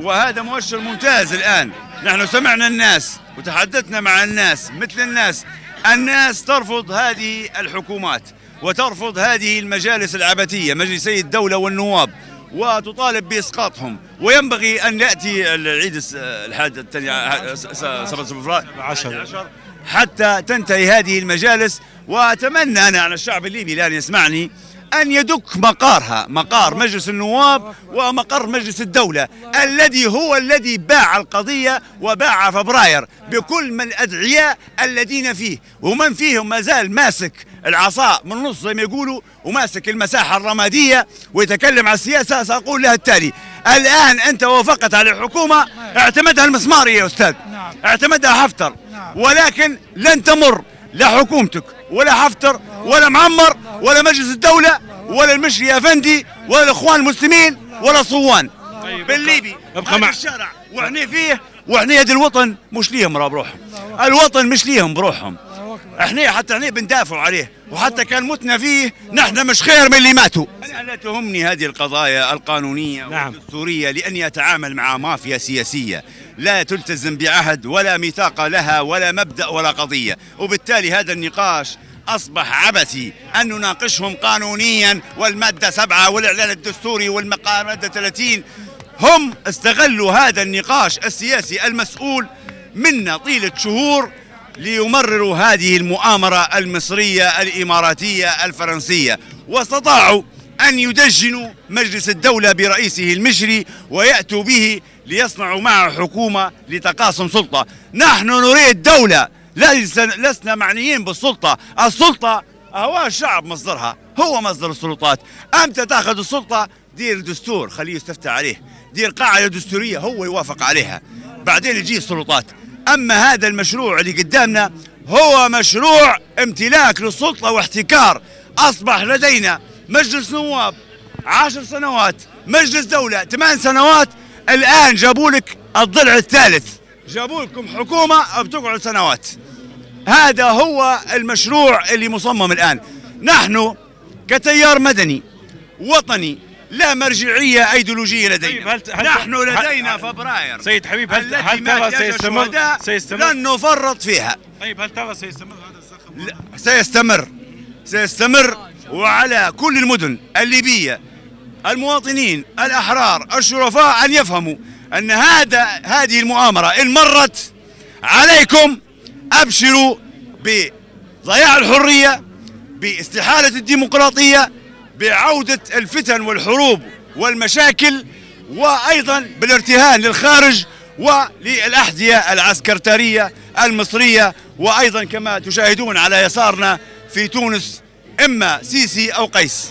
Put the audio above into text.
وهذا مؤشر ممتاز الآن. نحن سمعنا الناس وتحدثنا مع الناس مثل الناس. الناس ترفض هذه الحكومات وترفض هذه المجالس العبثية مجلسي الدولة والنواب وتطالب بإسقاطهم. وينبغي أن يأتي العيد الحادي الثاني 7 فبراير عشر. حتى تنتهي هذه المجالس. وأتمنى أنا على الشعب الليبي الآن يسمعني أن يدك مقارها مقار مجلس النواب ومقر مجلس الدولة الذي هو الذي باع القضية وباع فبراير بكل من الأدعياء الذين فيه ومن فيهم ما زال ماسك العصا من النص زي ما يقولوا وماسك المساحة الرمادية ويتكلم عن السياسة سأقول لها التالي الآن أنت وافقت على الحكومة اعتمدها المسماري يا أستاذ نعم. اعتمدها حفتر نعم. ولكن لن تمر لا حكومتك ولا حفتر ولا معمر ولا مجلس الدولة ولا المشري أفندي ولا الإخوان المسلمين ولا صوان. طيب، بالليبي ابقى هذا مع- الشارع وإحنا فيه وإحنا يد الوطن مش ليهم را بروحهم. الوطن مش ليهم بروحهم. إحنا حتى إحنا بندافعوا عليه وحتى كان متنا فيه نحن مش خير من اللي ماتوا. أنا لا تهمني هذه القضايا القانونية نعم. والدستورية لاني اتعامل مع مافيا سياسية. لا تلتزم بعهد ولا ميثاق لها ولا مبدأ ولا قضية. وبالتالي هذا النقاش أصبح عبثي أن نناقشهم قانونيا والمادة سبعة والإعلان الدستوري والمادة 30 هم استغلوا هذا النقاش السياسي المسؤول منا طيلة شهور ليمرروا هذه المؤامرة المصرية الإماراتية الفرنسية. واستطاعوا أن يدجنوا مجلس الدولة برئيسه المجري ويأتوا به ليصنعوا معه حكومة لتقاسم سلطة. نحن نريد دولة لسنا معنيين بالسلطة. السلطة هو الشعب مصدرها هو مصدر السلطات. أمتى تأخذ السلطة دير دستور خليه يستفتى عليه. دير قاعدة دستورية هو يوافق عليها. بعدين يجي السلطات. أما هذا المشروع اللي قدامنا هو مشروع امتلاك للسلطة واحتكار. أصبح لدينا مجلس نواب عشر سنوات مجلس دولة ثمان سنوات الآن جابوا لك الضلع الثالث. جابوا لكم حكومة بتقعد سنوات. هذا هو المشروع اللي مصمم الآن. نحن كتيار مدني وطني لا مرجعية أيديولوجية لدينا. هل- هل- نحن لدينا هل- فبراير. سيد حبيب، هل- هل ترى سيستمر- سيستمر؟ لن نفرط فيها. طيب هل ترى سيستمر هذا الزخم؟ سيستمر. سيستمر. وعلى كل المدن الليبية المواطنين الأحرار الشرفاء أن يفهموا أن هذا هذه المؤامرة إن مرت عليكم أبشروا بضياع الحرية باستحالة الديمقراطية بعودة الفتن والحروب والمشاكل وأيضا بالارتهان للخارج وللأحذية العسكرتارية المصرية وأيضا كما تشاهدون على يسارنا في تونس إما سيسي أو قيس.